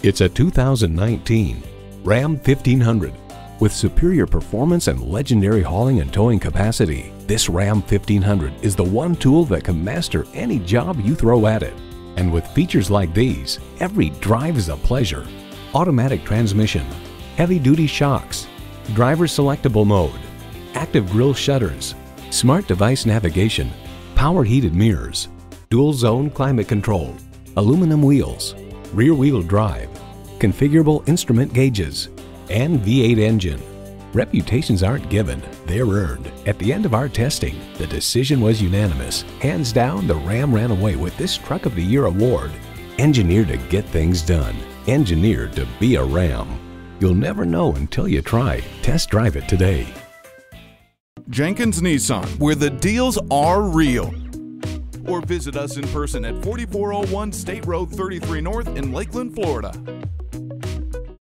It's a 2019 Ram 1500. With superior performance and legendary hauling and towing capacity, this Ram 1500 is the one tool that can master any job you throw at it. And with features like these, every drive is a pleasure. Automatic transmission, heavy-duty shocks, driver selectable mode, active grille shutters, smart device navigation, power heated mirrors, dual zone climate control, aluminum wheels, rear wheel drive, configurable instrument gauges, and V8 engine. Reputations aren't given, they're earned. At the end of our testing, the decision was unanimous. Hands down, the Ram ran away with this Truck of the Year award. Engineered to get things done, engineered to be a Ram. You'll never know until you try. Test drive it today. Jenkins Nissan, where the deals are real. Or visit us in person at 4401 State Road 33 North in Lakeland, Florida.